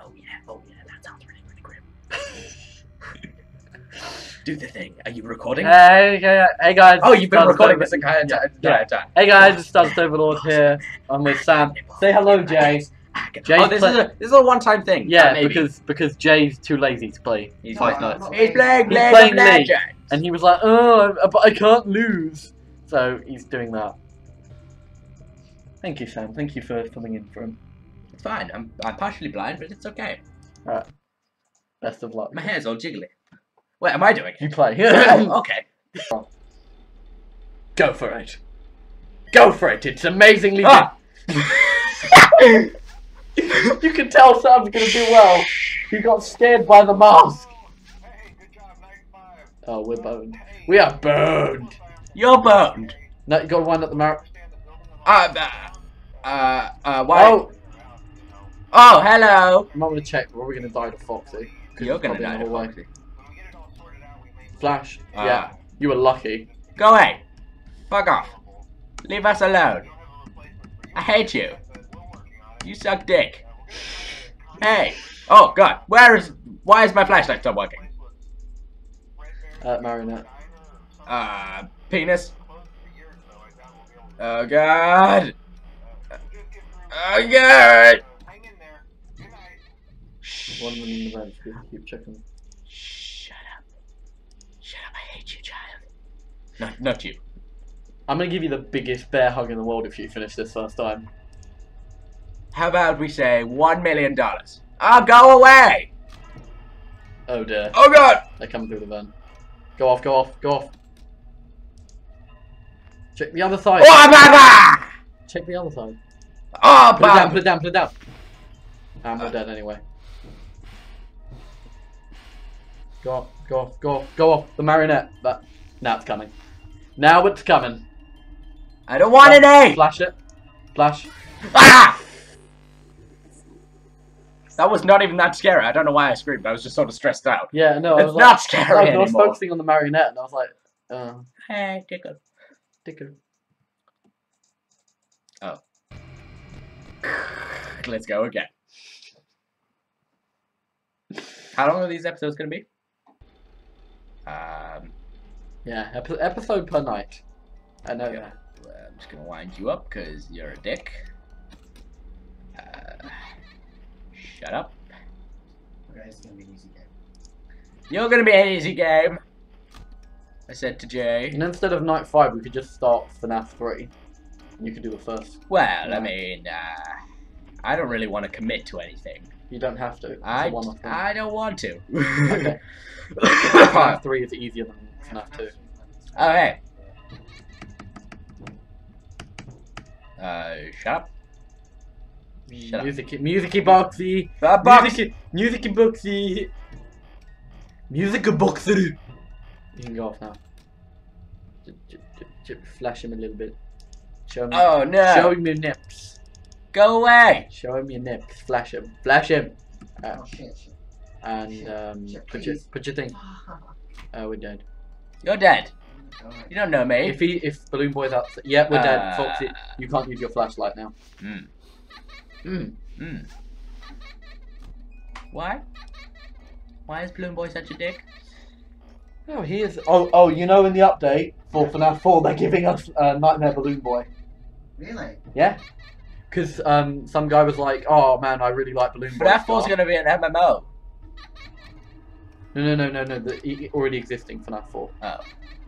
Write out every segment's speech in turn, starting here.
Oh yeah, oh yeah, that sounds really, really grim. Do the thing. Are you recording? Hey, hey, hey guys. oh, you've been recording Over- this entire time. yeah. entire time. Hey guys, it's Stardust Overlord here. I'm with Sam. Say hello, Jay. Jay oh, this play- is a this is a one-time thing. Yeah, Uh, because because Jay's too lazy to play He's five playing- notes. he's playing He's playing of League. And he was like, oh, but I can't lose. So he's doing that. Thank you, Sam. Thank you for filling in for him. It's fine. I'm I'm partially blind, but it's okay. Best of luck. My hair's all jiggly. What am I doing? You play. oh, okay. Go for it. Go for it. It's amazingly Ah! you can tell Sam's gonna do well. He got scared by the mask. Oh, we're boned. We are boned. You're boned. No, you got to wind up the mar. Uh, uh, uh, uh, why? Oh, Oh, hello. I'm to check. Or are we gonna die to Foxy? You're gonna die to. Foxy. Flash. Ah. yeah, you were lucky. Go away. Fuck off. Leave us alone. I hate you. You suck dick. Hey. Oh god. Where is? Why is my flashlight still working? Uh, Marionette. Uh, penis. Oh god. Oh god. One of them in the bench. Keep, keep checking. Shut up. Shut up. I hate you, child. No, not you. I'm gonna give you the biggest bear hug in the world if you finish this first time. How about we say one million dollars? Oh, go away. Oh dear. Oh god. They're coming through the vent. Go off, go off, go off. Check the other side. Oh, baba. Check the other side. Oh, Put it down, put it down, put it down. Ah, and we're dead anyway. Go off, go off, go off, go off. The marionette. That now it's coming. Now it's coming. I don't want any. Flash it. Flash. Ah! That was not even that scary. I don't know why I screamed. I was just sort of stressed out. Yeah, no, I It's was not like, scary no, I was anymore. focusing on the marionette and I was like, uh, Hey, tickle. Oh. Let's go again. How long are these episodes going to be? Um, Yeah, epi- episode per night. I know. yeah. Well, I'm just going to wind you up because you're a dick. Uh, shut up. Okay, it's gonna be an easy game. You're going to be an easy game. I said to Jay. And instead of night five, we could just start FNAF three. You could do the first. Well, I mean, uh, I don't really want to commit to anything. You don't have to. It's I. I don't want to. Okay. FNAF three is easier than FNAF two. okay. Uh, shut up. Shut up. Music, musicy boxy. Uh, box. Music, musicy boxy. Music boxy. You can go off now. J- j- j- j- Flash him a little bit. Show me. Oh no! Show him your nips. Go away! Show him your nips. Flash him. Flash him. Uh, Oh shit. shit. and um, Shit, put your put your thing. Oh, we're dead. You're dead. You don't know me. If he if Balloon Boy's out, yeah, we're dead. Uh, Foxy, you can't use your flashlight now. Mm. Mm. Mm. Why? Why is Balloon Boy such a dick? Oh, he is. Oh, oh, you know, in the update for FNAF 4, they're giving us uh, Nightmare Balloon Boy. Really? Yeah, because um, some guy was like, "Oh man, I really like Balloon Boy." But that 4's Star." gonna be an MMO. No, no, no, no, no. The e- already existing FNAF 4. Oh.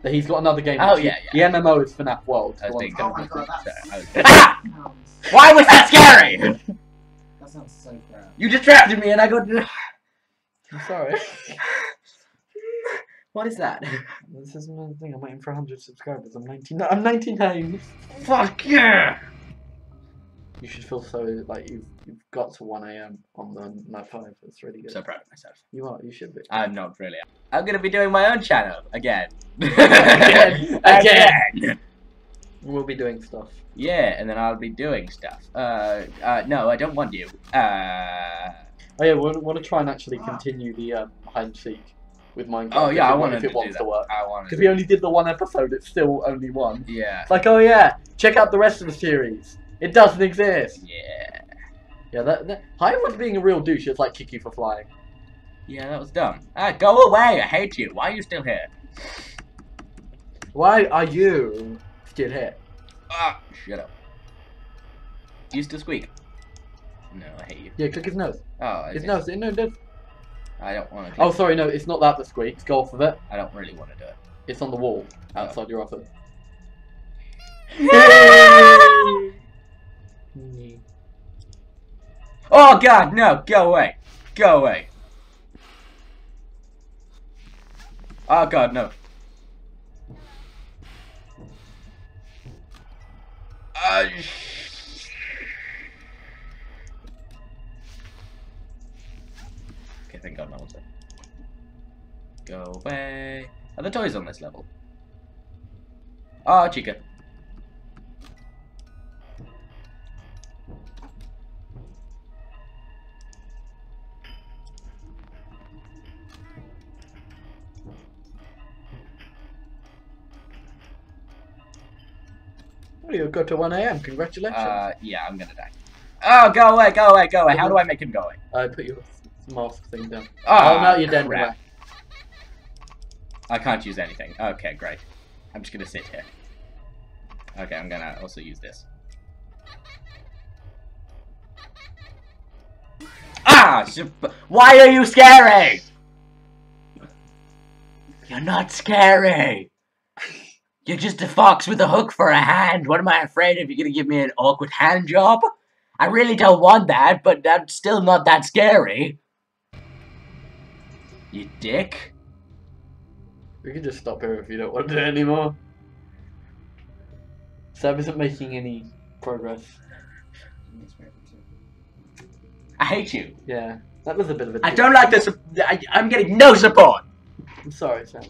That He's got another game. Oh, which yeah, The MMO is FNAF World. I was the one thinking- that's Oh my god, that's, Sorry, I was- that Ah! Why was that scary? that sounds so bad. You distracted me and I got. I'm sorry. What is that? this is another thing. I'm waiting for 100 subscribers. I'm 99. I'm 99. Fuck yeah! You should feel so like you've you've got to 1 a.m. on the night five. That's really good. so proud of myself. You are. You should be. I'm not really. I'm gonna be doing my own channel again. Again. Again. We'll be doing stuff. Yeah, and then I'll be doing stuff. Uh, uh, no, I don't want you. Uh, Oh yeah, we want to try and actually continue the um, hide and seek with Minecraft. oh yeah, I if to it do wants that. to work. I wanted. Because we only did the one episode. It's still only one. Yeah. It's like, oh yeah, check out the rest of the series. It doesn't exist. Yeah. Yeah, that, that Hive was being a real douche. It's like kick you for flying. Yeah, that was dumb. Ah, go away! I hate you. Why are you still here? Why are you still here? Ah, shut up. Used to squeak. No, I hate you. Yeah, click his nose. Oh, His nose. No, no. I don't want to. Oh, sorry, no, it's not that that squeaks. Go off of it. I don't really want to do it. It's on the wall outside your office. Oh god, no! Go away! Go away! Oh god, no. Okay, thank god no one's there. Go away. Are the toys on this level? Ah, oh, Chica. Oh, you got to 1 a.m. Congratulations. Uh, yeah, I'm gonna die. Oh, go away, go away, go away. How do I make him go away? I put your mask thing down. Oh, oh, no, you're dead. crap. I can't use anything. Okay, great. I'm just gonna sit here. Okay, I'm gonna also use this. Ah! Why are you scary? You're not scary. You're just a fox with a hook for a hand. What am I afraid of? You're gonna give me an awkward hand job? I really don't want that, but that's still not that scary. You dick. We can just stop here if you don't want to do it anymore. Sam isn't making any progress. I hate you. Yeah, that was a bit of a. I don't like this. I, I'm getting no support. I'm sorry, Sam.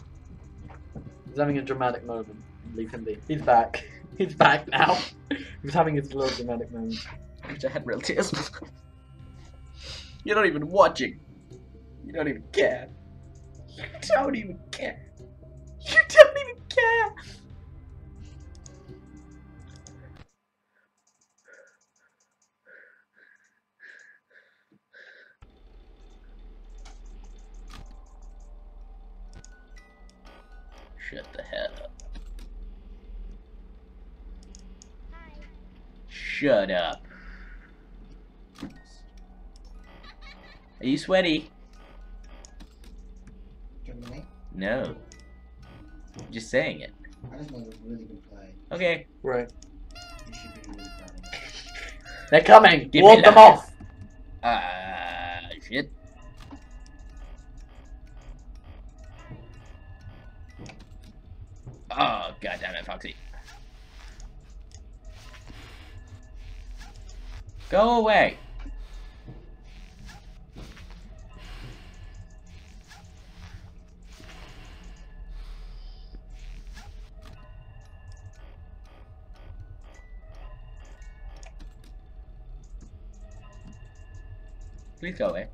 He's having a dramatic moment. Leave him be. He's back. He's back now. He's having his little dramatic moment. Wish I had real tears. You're not even watching. You don't even care. You don't even care. You don't even care. Shut the hell up. Shut up. Are you sweaty? Germany? No. I'm just saying it. I just made a really good play. Okay. Right. You should be really proud of me. They're coming. Give Ward me them off. Ah, shit. Oh, god damn it, Foxy. Go away. Please go away.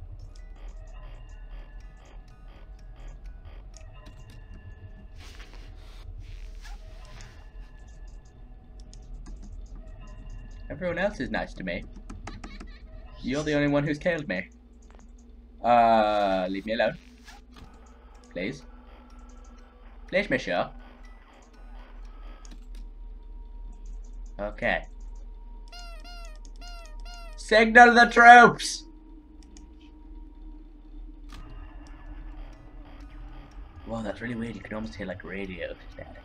Everyone else is nice to me. You're the only one who's killed me. Uh, leave me alone. Please. Please, monsieur. Okay. Signal the troops! Whoa, that's really weird. You can almost hear like radio static.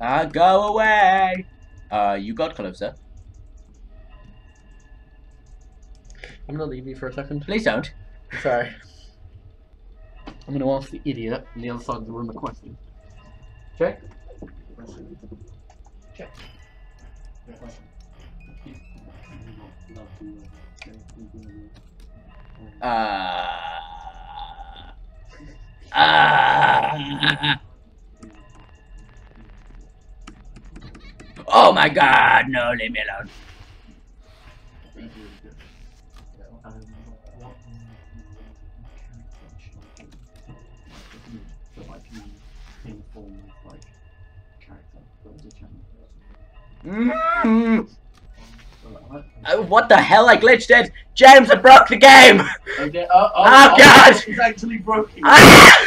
Ah, go away! Uh, you got closer. I'm gonna leave you for a second. Please don't. Sorry. I'm gonna ask the idiot on the other side of the room a question. Check. Question. Check. Good question. Ah. Ah. Oh my god, no, leave me alone. Mm. Uh, what the hell? I glitched it. James, I broke the game. Okay. Oh, oh, Oh, God! It's actually broken. Ah!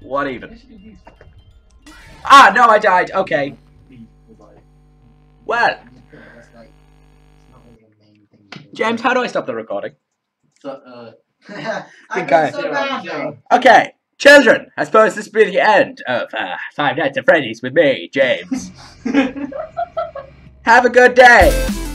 What even? Ah, no, I died. Okay. Well, That's like, it's not really the main thing you do. James, how do I stop the recording? So, uh, I Think so bad. Okay, children, I suppose this will be the end of uh, Five Nights at Freddy's with me, James. Have a good day.